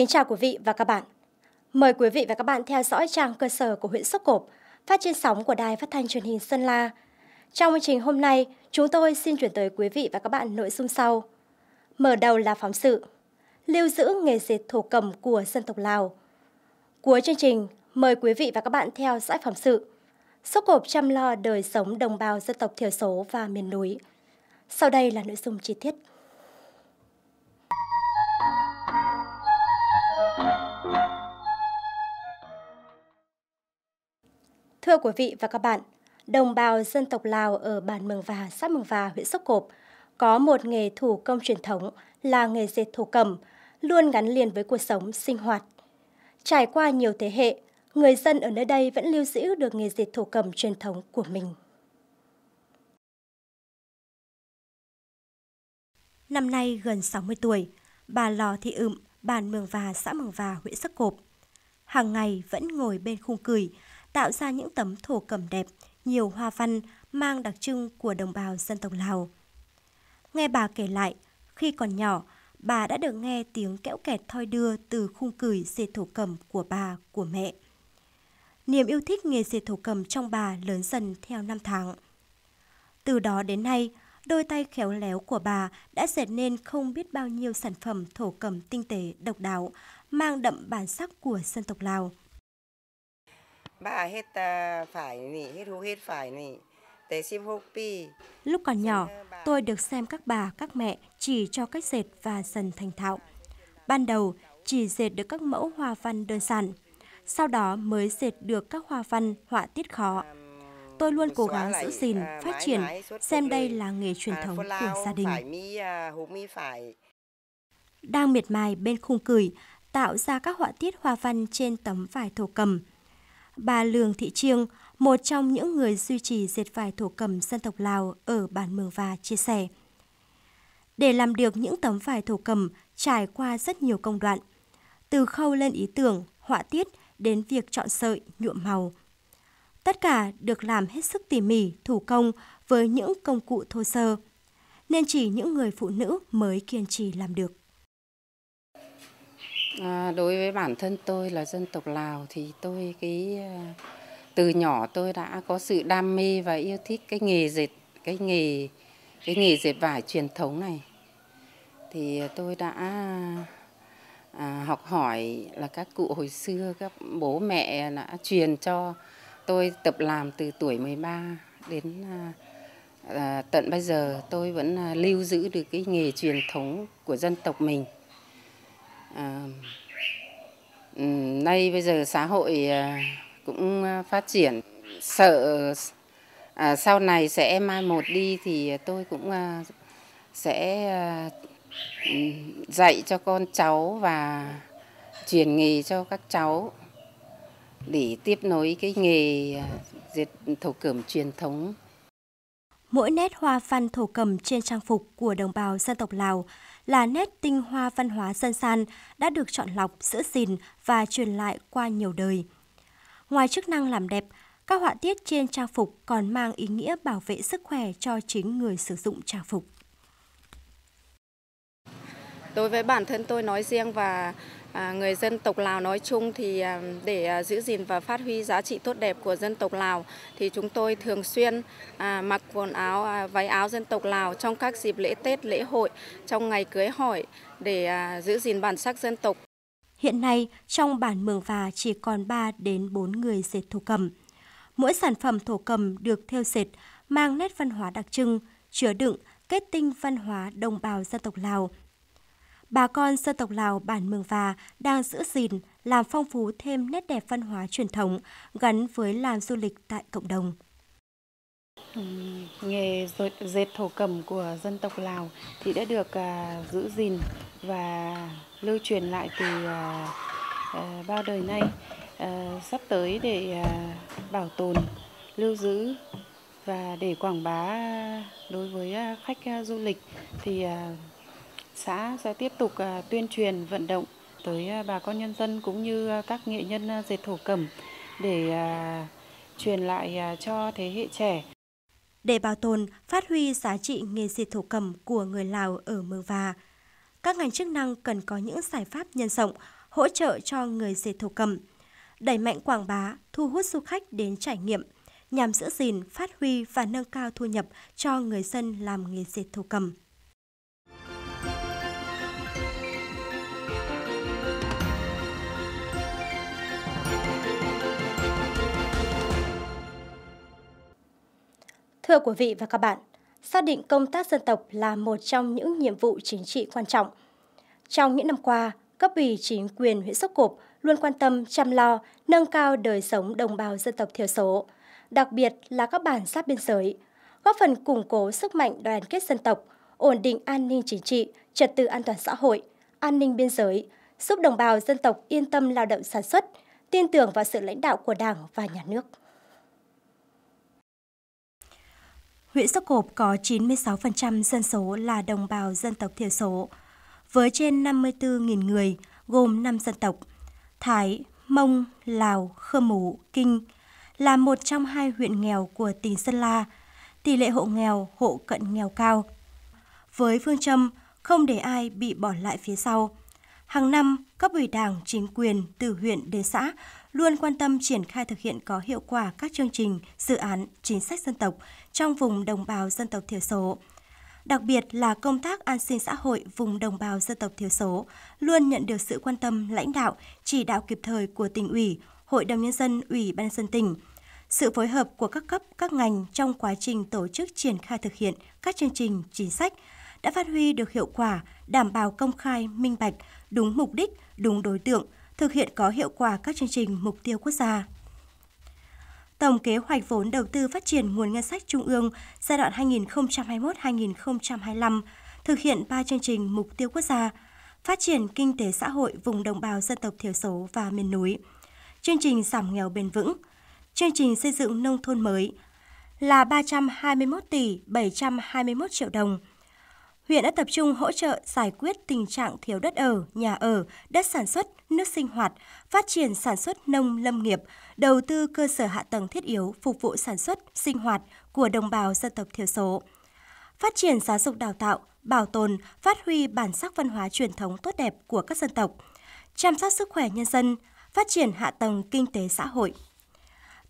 Kính chào quý vị và các bạn. Mời quý vị và các bạn theo dõi trang cơ sở của huyện Sóc Cộp, phát trên sóng của Đài Phát thanh Truyền hình Sơn La. Trong chương trình hôm nay, chúng tôi xin chuyển tới quý vị và các bạn nội dung sau. Mở đầu là phóng sự Lưu giữ nghề dệt thổ cầm của dân tộc Lào. Cuối chương trình, mời quý vị và các bạn theo dõi phóng sự Sóc Cộp chăm lo đời sống đồng bào dân tộc thiểu số và miền núi. Sau đây là nội dung chi tiết. Thưa quý vị và các bạn, đồng bào dân tộc Lào ở bản Mường Và, xã Mường Và, huyện Sóc Cộp có một nghề thủ công truyền thống là nghề dệt thổ cẩm, luôn gắn liền với cuộc sống sinh hoạt. Trải qua nhiều thế hệ, người dân ở nơi đây vẫn lưu giữ được nghề dệt thổ cẩm truyền thống của mình. Năm nay gần 60 tuổi, bà Lò Thị Ưm, bản Mường Và, xã Mường Và, huyện Sóc Cộp, hàng ngày vẫn ngồi bên khung cười, tạo ra những tấm thổ cẩm đẹp, nhiều hoa văn mang đặc trưng của đồng bào dân tộc Lào. Nghe bà kể lại, khi còn nhỏ, bà đã được nghe tiếng kẽo kẹt thoi đưa từ khung cười dệt thổ cẩm của bà, của mẹ. Niềm yêu thích nghề dệt thổ cẩm trong bà lớn dần theo năm tháng. Từ đó đến nay, đôi tay khéo léo của bà đã dệt nên không biết bao nhiêu sản phẩm thổ cẩm tinh tế độc đáo, mang đậm bản sắc của dân tộc Lào. Bà hết uh, phải nị, hết hú hết phải nị. Lúc còn nhỏ, tôi được xem các bà, các mẹ chỉ cho cách dệt và dần thành thạo. Ban đầu, chỉ dệt được các mẫu hoa văn đơn giản. Sau đó mới dệt được các hoa văn, họa tiết khó. Tôi luôn cố gắng giữ gìn, phát triển, xem đây là nghề truyền thống của gia đình. Đang miệt mài bên khung cười, tạo ra các họa tiết hoa văn trên tấm vải thổ cầm. Bà Lường Thị Chiêng, một trong những người duy trì dệt vải thổ cầm dân tộc Lào ở bản Mường Và chia sẻ. Để làm được những tấm vải thổ cầm trải qua rất nhiều công đoạn, từ khâu lên ý tưởng, họa tiết đến việc chọn sợi, nhuộm màu. Tất cả được làm hết sức tỉ mỉ, thủ công với những công cụ thô sơ, nên chỉ những người phụ nữ mới kiên trì làm được. À, đối với bản thân tôi là dân tộc Lào thì tôi cái à, từ nhỏ tôi đã có sự đam mê và yêu thích cái nghề dệt cái nghề cái nghề dệt vải truyền thống này. Thì à, tôi đã à, học hỏi là các cụ hồi xưa các bố mẹ đã truyền cho tôi tập làm từ tuổi 13 đến à, à, tận bây giờ tôi vẫn à, lưu giữ được cái nghề truyền thống của dân tộc mình à, nay bây giờ xã hội ờ, cũng ờ, phát triển sợ à, sau này sẽ mai một đi thì tôi cũng à, sẽ à, dạy cho con cháu và truyền nghề cho các cháu để tiếp nối cái nghề dệt thổ cẩm truyền thống. Mỗi nét hoa văn thổ cầm trên trang phục của đồng bào dân tộc Lào là nét tinh hoa văn hóa dân gian đã được chọn lọc, giữ gìn và truyền lại qua nhiều đời. Ngoài chức năng làm đẹp, các họa tiết trên trang phục còn mang ý nghĩa bảo vệ sức khỏe cho chính người sử dụng trang phục. Đối với bản thân tôi nói riêng và à, người dân tộc Lào nói chung thì à, để à, giữ gìn và phát huy giá trị tốt đẹp của dân tộc Lào thì chúng tôi thường xuyên à, mặc quần áo váy áo dân tộc Lào trong các dịp lễ Tết, lễ hội, trong ngày cưới hỏi để giữ gìn bản sắc dân tộc. Hiện nay, trong bản Mường Và chỉ còn 3 đến 4 người dệt thổ cầm. Mỗi sản phẩm thổ cầm được theo dệt mang nét văn hóa đặc trưng, chứa đựng kết tinh văn hóa đồng bào dân tộc Lào. Bà con dân tộc Lào bản Mường Và đang giữ gìn, làm phong phú thêm nét đẹp văn hóa truyền thống gắn với làm du lịch tại cộng đồng. Nghề dệt thổ cẩm của dân tộc Lào thì đã được à, giữ gìn và lưu truyền lại từ à, à bao đời nay. À, sắp tới để bảo tồn, lưu giữ và để quảng bá đối với khách du lịch thì xã sẽ tiếp tục à, tuyên truyền vận động tới à, bà con nhân dân cũng như à, các nghệ nhân dệt thổ cẩm để truyền lại cho thế hệ trẻ. Để bảo tồn, phát huy giá trị nghề dệt thổ cẩm của người Lào ở Mường Và, các ngành chức năng cần có những giải pháp nhân rộng, hỗ trợ cho người dệt thổ cẩm, đẩy mạnh quảng bá, thu hút du khách đến trải nghiệm, nhằm giữ gìn, phát huy và nâng cao thu nhập cho người dân làm nghề dệt thổ cẩm. Thưa quý vị và các bạn, xác định công tác dân tộc là một trong những nhiệm vụ chính trị quan trọng. Trong những năm qua, cấp ủy chính quyền huyện Sóc Cộp luôn quan tâm chăm lo, nâng cao đời sống đồng bào dân tộc thiểu số, đặc biệt là các bản sát biên giới, góp phần củng cố sức mạnh đoàn kết dân tộc, ổn định an ninh chính trị, trật tự an toàn xã hội, an ninh biên giới, giúp đồng bào dân tộc yên tâm lao động sản xuất, tin tưởng vào sự lãnh đạo của Đảng và Nhà nước. Huyện Sóc Cộp có 96% dân số là đồng bào dân tộc thiểu số, với trên 54.000 người gồm 5 dân tộc Thái, Mông, Lào, Khơ Mú, Kinh, là một trong hai huyện nghèo của tỉnh Sơn La, tỷ lệ hộ nghèo, hộ cận nghèo cao. Với phương châm không để ai bị bỏ lại phía sau, hàng năm cấp ủy đảng, chính quyền từ huyện đến xã luôn quan tâm triển khai thực hiện có hiệu quả các chương trình, dự án, chính sách dân tộc trong vùng đồng bào dân tộc thiểu số. Đặc biệt là công tác an sinh xã hội vùng đồng bào dân tộc thiểu số luôn nhận được sự quan tâm lãnh đạo, chỉ đạo kịp thời của tỉnh ủy, Hội đồng Nhân dân, Ủy ban dân tỉnh, sự phối hợp của các cấp, các ngành trong quá trình tổ chức triển khai thực hiện các chương trình, chính sách đã phát huy được hiệu quả, đảm bảo công khai, minh bạch, đúng mục đích, đúng đối tượng, thực hiện có hiệu quả các chương trình mục tiêu quốc gia. Tổng kế hoạch vốn đầu tư phát triển nguồn ngân sách trung ương giai đoạn 2021-2025 thực hiện 3 chương trình mục tiêu quốc gia, phát triển kinh tế xã hội vùng đồng bào dân tộc thiểu số và miền núi, chương trình giảm nghèo bền vững, chương trình xây dựng nông thôn mới là 321 tỷ 721 triệu đồng – huyện đã tập trung hỗ trợ giải quyết tình trạng thiếu đất ở, nhà ở, đất sản xuất, nước sinh hoạt, phát triển sản xuất nông lâm nghiệp, đầu tư cơ sở hạ tầng thiết yếu phục vụ sản xuất, sinh hoạt của đồng bào dân tộc thiểu số. Phát triển giáo dục đào tạo, bảo tồn, phát huy bản sắc văn hóa truyền thống tốt đẹp của các dân tộc, chăm sóc sức khỏe nhân dân, phát triển hạ tầng kinh tế xã hội.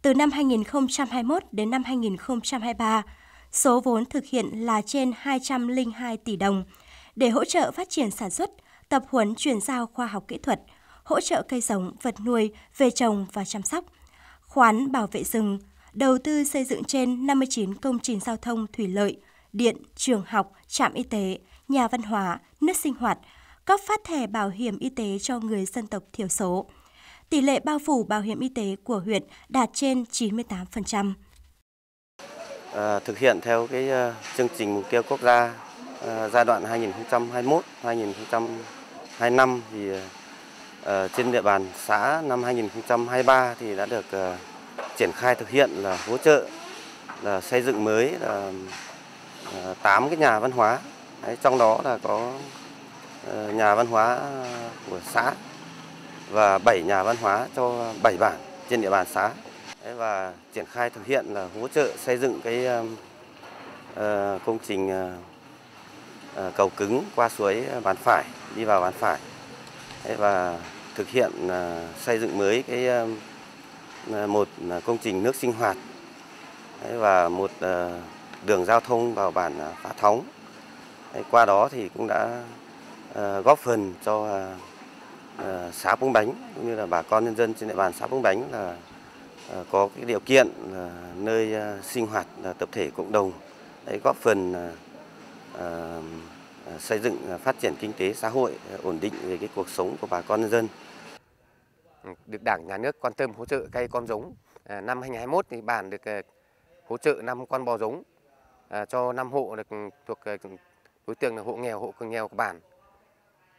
Từ năm 2021 đến năm 2023, Số vốn thực hiện là trên 202 tỷ đồng để hỗ trợ phát triển sản xuất, tập huấn chuyển giao khoa học kỹ thuật, hỗ trợ cây giống, vật nuôi về trồng và chăm sóc, khoán bảo vệ rừng, đầu tư xây dựng trên 59 công trình giao thông thủy lợi, điện, trường học, trạm y tế, nhà văn hóa, nước sinh hoạt, cấp phát thẻ bảo hiểm y tế cho người dân tộc thiểu số. Tỷ lệ bao phủ bảo hiểm y tế của huyện đạt trên 98%. Ờ, thực hiện theo cái ờ, chương trình mục tiêu quốc gia ờ, giai đoạn 2021 2025 thì trên địa bàn xã năm 2023 thì đã được triển khai thực hiện là hỗ trợ là xây dựng mới là 8 cái nhà văn hóa. Đấy, trong đó là có nhà văn hóa của xã và 7 nhà văn hóa cho 7 bản trên địa bàn xã và triển khai thực hiện là hỗ trợ xây dựng cái uh, công trình uh, cầu cứng qua suối Bán phải đi vào Bán phải và thực hiện uh, xây dựng mới cái um, một công trình nước sinh hoạt và một đường giao thông vào bản Phá Thóng. Qua đó thì cũng đã góp phần cho xã Bông Bánh cũng như là bà con nhân dân trên địa bàn xã Bông Bánh là Ờ, có cái điều kiện nơi ờ, sinh hoạt ờ, tập thể cộng đồng. Đấy, góp phần xây dựng phát triển kinh tế xã hội ổn định về cái cuộc sống của bà con nhân dân. Được đảng, nhà nước quan tâm hỗ trợ cây con giống. Năm 2021 thì bản được hỗ trợ năm con bò giống. Cho năm hộ được ừ, thuộc đối tượng là hộ nghèo, hộ cận nghèo của bản.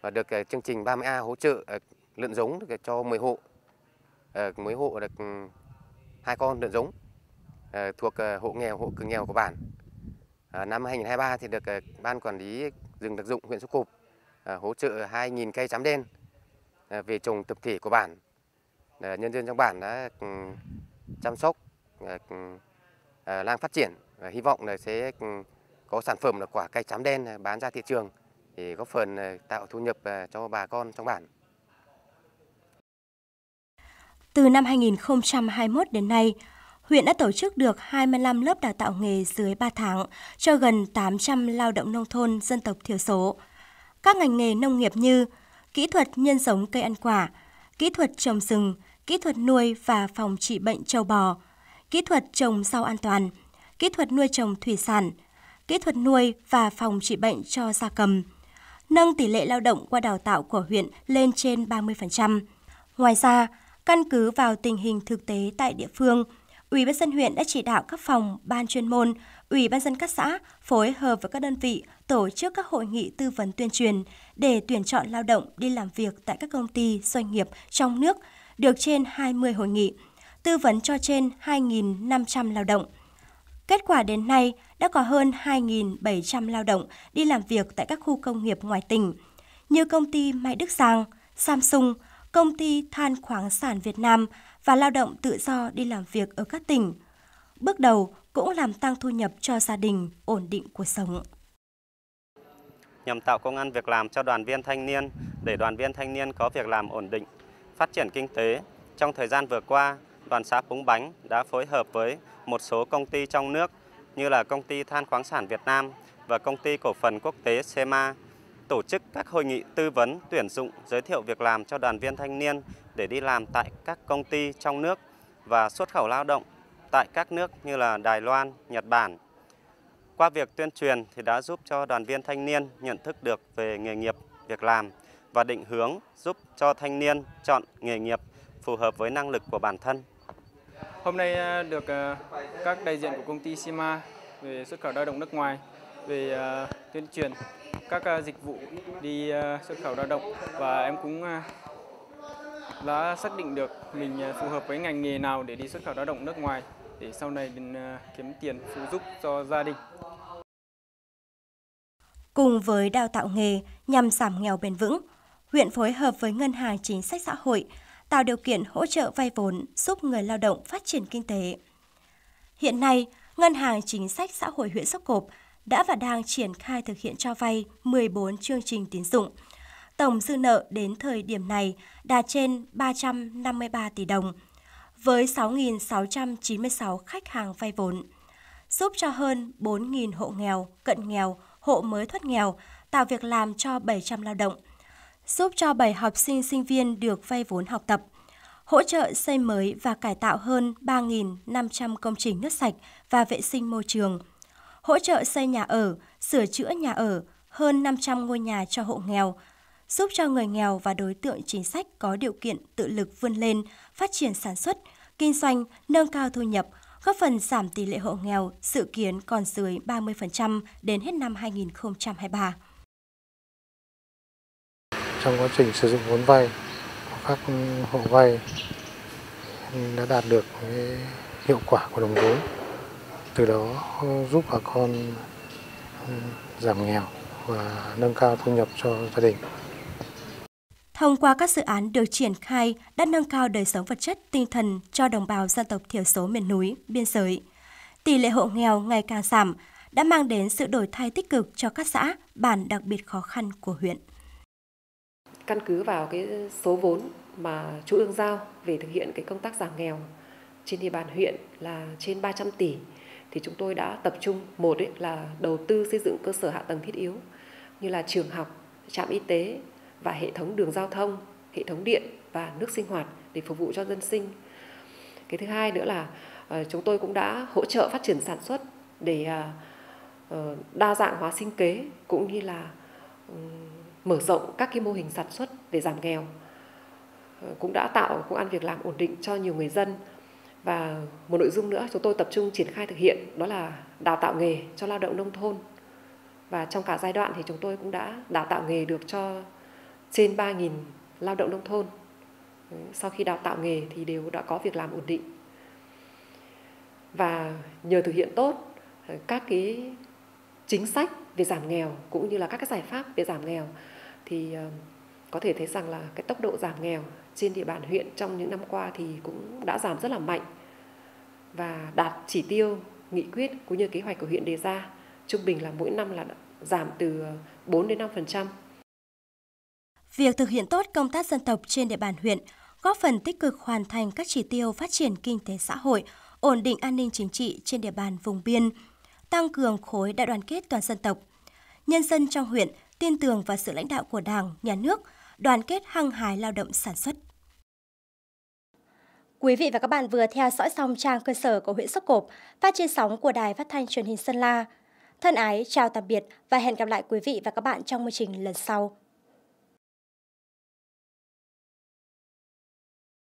Và được chương trình 30A hỗ trợ lợn giống được cho 10 hộ. 10 hộ được ừ, hai con lợn giống ờ, thuộc ờ, hộ nghèo, hộ cận nghèo của bản. Ờ, năm 2023 thì được ban quản lý rừng đặc dụng huyện Sóc Cộp hỗ trợ 2.000 cây chám đen về trồng tập thể của bản. Nhân dân trong bản đã ừ, chăm sóc ừ, lang phát triển và hy vọng là sẽ ừ, có sản phẩm là quả cây chám đen bán ra thị trường để góp phần tạo thu nhập cho bà con trong bản. Từ năm 2021 đến nay, huyện đã tổ chức được 25 lớp đào tạo nghề dưới 3 tháng cho gần 800 lao động nông thôn dân tộc thiểu số. Các ngành nghề nông nghiệp như kỹ thuật nhân giống cây ăn quả, kỹ thuật trồng rừng, kỹ thuật nuôi và phòng trị bệnh châu bò, kỹ thuật trồng rau an toàn, kỹ thuật nuôi trồng thủy sản, kỹ thuật nuôi và phòng trị bệnh cho gia cầm, nâng tỷ lệ lao động qua đào tạo của huyện lên trên 30%. Ngoài ra, căn cứ vào tình hình thực tế tại địa phương, Ủy ban dân huyện đã chỉ đạo các phòng, ban chuyên môn, Ủy ban dân các xã phối hợp với các đơn vị tổ chức các hội nghị tư vấn tuyên truyền để tuyển chọn lao động đi làm việc tại các công ty, doanh nghiệp trong nước được trên 20 hội nghị, tư vấn cho trên 2.500 lao động. Kết quả đến nay đã có hơn 2.700 lao động đi làm việc tại các khu công nghiệp ngoài tỉnh, như công ty Mai Đức Giang, Samsung, công ty Than khoáng sản Việt Nam và lao động tự do đi làm việc ở các tỉnh. Bước đầu cũng làm tăng thu nhập cho gia đình, ổn định cuộc sống. Nhằm tạo công an việc làm cho đoàn viên thanh niên để đoàn viên thanh niên có việc làm ổn định, phát triển kinh tế, trong thời gian vừa qua, đoàn xã Phúng Bánh đã phối hợp với một số công ty trong nước như là công ty Than khoáng sản Việt Nam và công ty cổ phần quốc tế SEMA tổ chức các hội nghị tư vấn tuyển dụng giới thiệu việc làm cho đoàn viên thanh niên để đi làm tại các công ty trong nước và xuất khẩu lao động tại các nước như là Đài Loan, Nhật Bản. Qua việc tuyên truyền thì đã giúp cho đoàn viên thanh niên nhận thức được về nghề nghiệp, việc làm và định hướng giúp cho thanh niên chọn nghề nghiệp phù hợp với năng lực của bản thân. Hôm nay à, được à, các đại diện của công ty Sima về xuất khẩu lao động nước ngoài về à, tuyên truyền các à, dịch vụ đi à, xuất khẩu lao động và em cũng à, đã xác định được mình phù hợp với ngành nghề nào để đi xuất khẩu lao động nước ngoài để sau này mình kiếm tiền phụ giúp cho gia đình. Cùng với đào tạo nghề nhằm giảm nghèo bền vững, huyện phối hợp với Ngân hàng Chính sách Xã hội tạo điều kiện hỗ trợ vay vốn giúp người lao động phát triển kinh tế. Hiện nay, Ngân hàng Chính sách Xã hội huyện Sóc Cộp đã và đang triển khai thực hiện cho vay 14 chương trình tín dụng. Tổng dư nợ đến thời điểm này đạt trên 353 tỷ đồng, với 6.696 khách hàng vay vốn, giúp cho hơn 4.000 hộ nghèo, cận nghèo, hộ mới thoát nghèo, tạo việc làm cho 700 lao động – giúp cho 7 học sinh sinh viên được vay vốn học tập, hỗ trợ xây mới và cải tạo hơn 3.500 công trình nước sạch và vệ sinh môi trường, hỗ trợ xây nhà ở, sửa chữa nhà ở, hơn 500 ngôi nhà cho hộ nghèo, giúp cho người nghèo và đối tượng chính sách có điều kiện tự lực vươn lên, phát triển sản xuất, kinh doanh, nâng cao thu nhập, góp phần giảm tỷ lệ hộ nghèo dự kiến còn dưới 30% đến hết năm 2023 trong quá trình sử dụng vốn vay của các hộ vay đã đạt được cái hiệu quả của đồng vốn từ đó giúp bà con ừ, giảm nghèo và nâng cao thu nhập cho gia đình. Thông qua các dự án được triển khai đã nâng cao đời sống vật chất tinh thần cho đồng bào dân tộc thiểu số miền núi, biên giới. Tỷ lệ hộ nghèo ngày càng giảm đã mang đến sự đổi thay tích cực cho các xã, bản đặc biệt khó khăn của huyện căn cứ vào cái số vốn mà Trung ương giao về thực hiện cái công tác giảm nghèo trên địa bàn huyện là trên 300 tỷ thì chúng tôi đã tập trung một ấy là đầu tư xây dựng cơ sở hạ tầng thiết yếu như là trường học, trạm y tế và hệ thống đường giao thông, hệ thống điện và nước sinh hoạt để phục vụ cho dân sinh. Cái thứ hai nữa là ờ, chúng tôi cũng đã hỗ trợ phát triển sản xuất để à, ờ, đa dạng hóa sinh kế cũng như là mở rộng các cái mô hình sản xuất để giảm nghèo ờ, cũng đã tạo công an việc làm ổn định cho nhiều người dân và một nội dung nữa chúng tôi tập trung triển khai thực hiện, đó là đào tạo nghề cho lao động nông thôn. Và trong cả giai đoạn thì chúng tôi cũng đã đào tạo nghề được cho trên 3.000 lao động nông thôn. Sau khi đào tạo nghề thì đều đã có việc làm ổn định. Và nhờ thực hiện tốt ờ, các cái chính sách về giảm nghèo cũng như là các cái giải pháp về giảm nghèo thì ờ, có thể thấy rằng là cái tốc độ giảm nghèo trên địa bàn huyện trong những năm qua thì cũng đã giảm rất là mạnh và đạt chỉ tiêu nghị quyết cũng như kế hoạch của huyện đề ra trung bình là mỗi năm là giảm từ 4 đến 5%. Việc thực hiện tốt công tác dân tộc trên địa bàn huyện góp phần tích cực hoàn thành các chỉ tiêu phát triển kinh tế xã hội, ổn định an ninh chính trị trên địa bàn vùng biên, tăng cường khối đại đoàn kết toàn dân tộc. Nhân dân trong huyện tin tưởng vào sự lãnh đạo của Đảng, Nhà nước, đoàn kết hăng hái lao động sản xuất. Quý vị và các bạn vừa theo dõi xong trang cơ sở của huyện Sóc Cộp, phát trên sóng của Đài Phát thanh Truyền hình Sơn La. Thân ái, chào tạm biệt và hẹn gặp lại quý vị và các bạn trong chương trình lần sau.